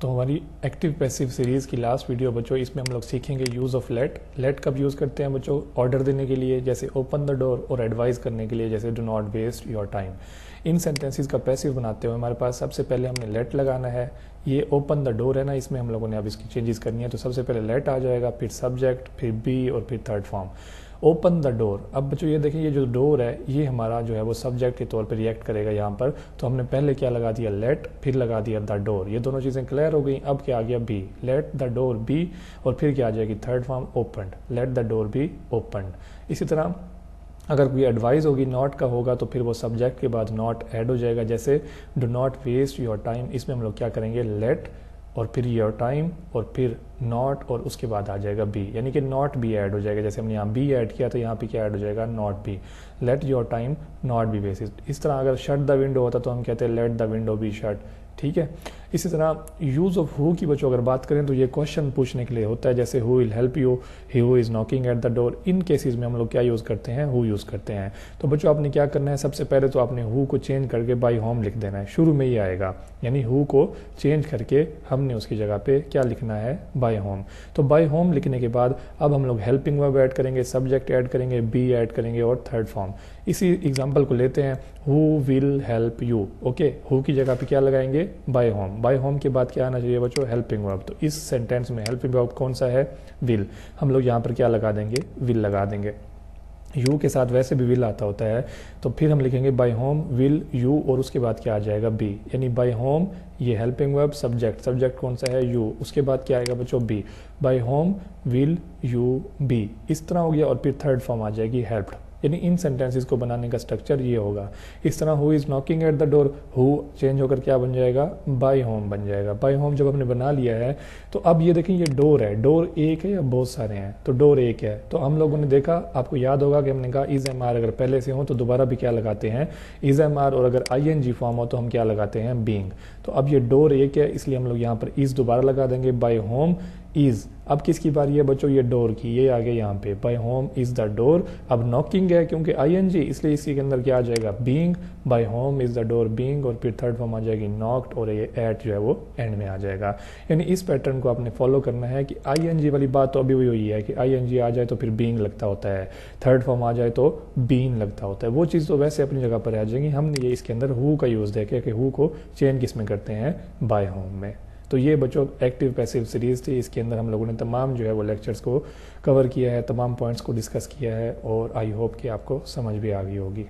तो हमारी active passive series की लास्ट वीडियो बच्चों, इसमें हम लोग सीखेंगे यूज़ ऑफ़ लेट लेट कब यूज़ करते हैं बच्चों? ऑर्डर देने के लिए, जैसे ओपन द डोर और एडवाइस करने के लिए, जैसे do not waste your time in sentences का पैसिव बनाते हुए हमारे पास सबसे पहले हमने लेट लगाना है। ये ओपन द डोर है ना, इसमें हम लोगों ने अब इसकी चेंजेस करनी है तो सबसे पहले लेट आ जाएगा, फिर सब्जेक्ट फिर बी और फिर third form open the door अब बच्चों, ये देखें ये जो डोर है, ये हमारा जो है, वो सब्जेक्ट के तौर पर रिएक्ट करेगा यहाँ पर। तो हमने पहले क्या लगा दिया? लेट फिर लगा दिया द डोर ये दोनों चीज़ें क्लियर हो गई। अब क्या आ गया? Be let the door be और फिर क्या आ जाएगी? Third form open let the door be open इसी तरह, अगर कोई एडवाइस होगी नॉट का होगा तो फिर वो सब्जेक्ट के बाद नॉट ऐड हो जाएगा। जैसे do not waste your time इसमें हम लोग क्या करेंगे? लेट और फिर योर टाइम और फिर नॉट और उसके बाद आ जाएगा बी यानी कि नॉट बी ऐड हो जाएगा। जैसे हमने यहाँ बी ऐड किया तो यहाँ पे क्या ऐड हो जाएगा? Not be let your time not be basis इस तरह अगर शट द विंडो होता तो हम कहते हैं let the window be shut ठीक है? इसी तरह यूज़ ऑफ़ हु की बच्चों अगर बात करें तो ये क्वेश्चन पूछने के लिए होता है, जैसे who will help you he who is knocking at the door in cases में हम लोग क्या यूज़ करते हैं? हु यूज़ करते हैं। तो बच्चों, आपने क्या करना है? सबसे पहले तो आपने हु को चेंज करके बाई होम लिख देना है। शुरू में ही आएगा, यानी हु को चेंज करके हमने उसकी जगह पे क्या लिखना है? बाई होम तो बाई होम लिखने के बाद अब हम लोग हेल्पिंग वर्ब ऐड करेंगे सब्जेक्ट ऐड करेंगे बी ऐड करेंगे और थर्ड फॉर्म इसी एग्ज़ाम्पल को लेते हैं who will help you okay who की जगह पे क्या लगाएँगे? बाय होम बाय होम के बाद क्या आना चाहिए बच्चों? हेल्पिंग वर्ब तो इस सेंटेंस में हेल्पिंग वर्ब कौन सा है? विल हम लोग यहाँ पर क्या लगा देंगे? विल लगा देंगे। यू के साथ वैसे भी विल आता होता है तो फिर हम लिखेंगे बाय होम विल यू और उसके बाद क्या आ जाएगा? बी यानी बाय होम ये हेल्पिंग वर्ब सब्जेक्ट सब्जेक्ट कौन सा है? यू उसके बाद क्या आएगा बच्चों? Be by whom will you be इस तरह हो गया और फिर थर्ड फॉर्म आ जाएगी हेल्प्ड यानी इन सेंटेंसेस को बनाने का स्ट्रक्चर ये होगा। इस तरह who is knocking at the door who change होकर क्या बन जाएगा? बाय होम बन जाएगा। बाय होम जब हमने बना लिया है तो अब ये देखें ये डोर है। डोर एक है या बहुत सारे हैं? तो डोर एक है। तो हम लोगों ने देखा, आपको याद होगा कि हमने कहा इज़ एम आर अगर पहले से हो तो दोबारा भी क्या लगाते हैं? इज़ एम आर और अगर आई एन जी फॉर्म हो तो हम क्या लगाते हैं? बींग तो अब ये डोर एक है, इसलिए हम लोग यहाँ पर इज़ दोबारा लगा देंगे बाय होम इज़ अब किसकी बारी है बच्चों? ये डोर की, ये आगे यहाँ पे। By whom is the door अब नॉकिंग है क्योंकि आई एन इसलिए इसी के अंदर क्या आ जाएगा? Being by whom is the door being और फिर थर्ड फॉर्म आ जाएगी नॉक्ड और ये एट जो है वो एंड में आ जाएगा। यानी इस पैटर्न को आपने फॉलो करना है कि आई एन जी वाली बात तो अभी वही हुई है कि आई एन जी आ जाए तो फिर बींग लगता होता है। थर्ड फॉर्म आ जाए तो बीन लगता होता है। वो चीज़ तो वैसे अपनी जगह पर आ जाएगी। हमने ये इसके अंदर हु का यूज़ देखे कि हु को चेंज किसमें करते हैं? बाय होम में। तो ये बच्चों एक्टिव पैसिव सीरीज़ थी। इसके अंदर हम लोगों ने तमाम जो है वो लेक्चर्स को कवर किया है, तमाम पॉइंट्स को डिस्कस किया है और आई होप कि आपको समझ भी आ गई होगी।